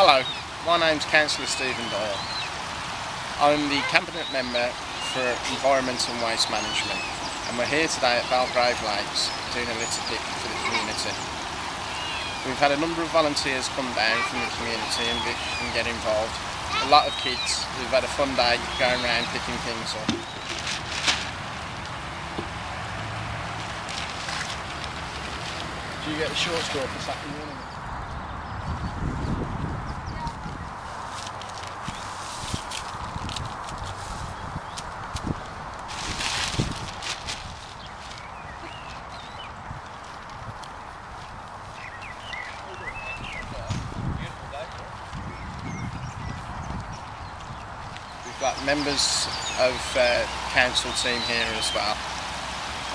Hello, my name's Councillor Stephen Doyle. I'm the Cabinet Member for Environment and Waste Management and we're here today at Belgrave Lakes doing a litter pick for the community. We've had a number of volunteers come down from the community and, be, and get involved. A lot of kids who've had a fun day going around picking things up. Do you get a short score for Saturday morning? Got members of uh, council team here as well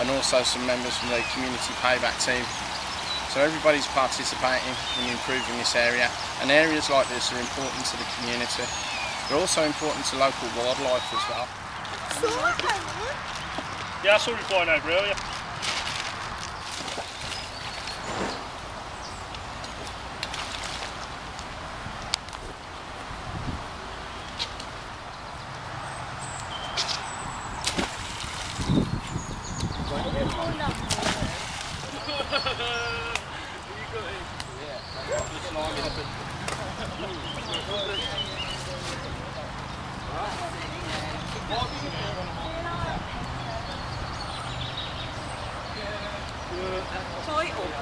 and also some members from the community payback team. So everybody's participating in improving this area and areas like this are important to the community. They're also important to local wildlife as well. Yeah, I saw you flying over earlier. Tie it up,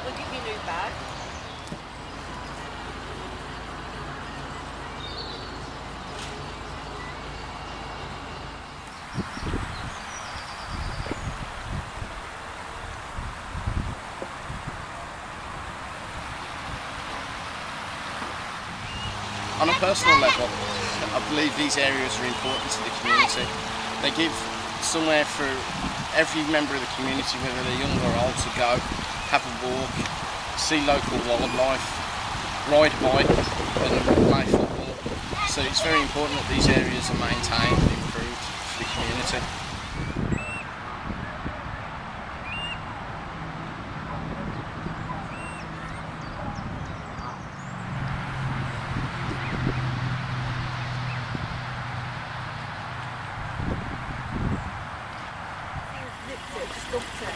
we'll give you a On a personal level, I believe these areas are important to the community. They give somewhere for every member of the community, whether they're young or old, to go, have a walk, see local wildlife, ride a bike and play football. So it's very important that these areas are maintained and improved for the community.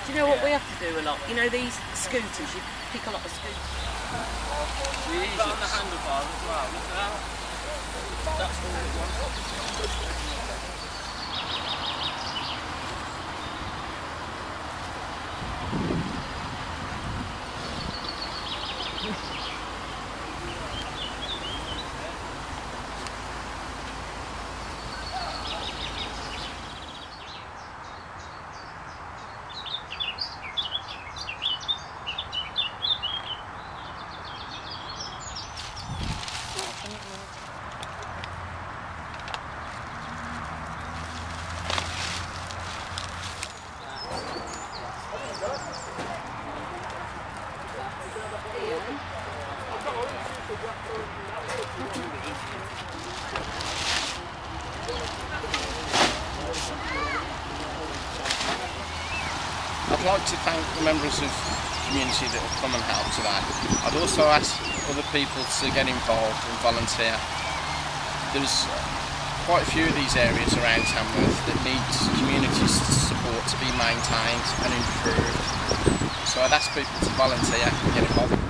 Do you know what we have to do a lot? You know these scooters, you pick a lot of scooters. Put on the handlebars as well. Look at that. That's the one. I'd like to thank the members of the community that have come and helped today. I'd also ask other people to get involved and volunteer. There's quite a few of these areas around Tamworth that need community support to be maintained and improved. So I'd ask people to volunteer and get involved.